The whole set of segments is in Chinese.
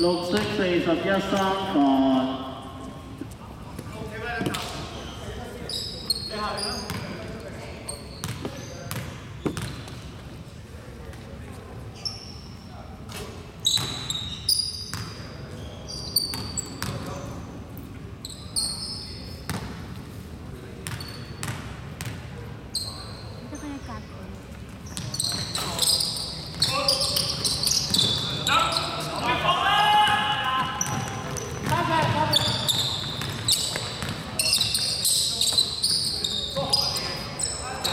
六色四十一三分。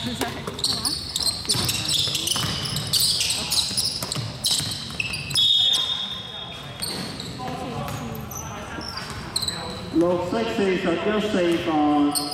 绿色四十张四房。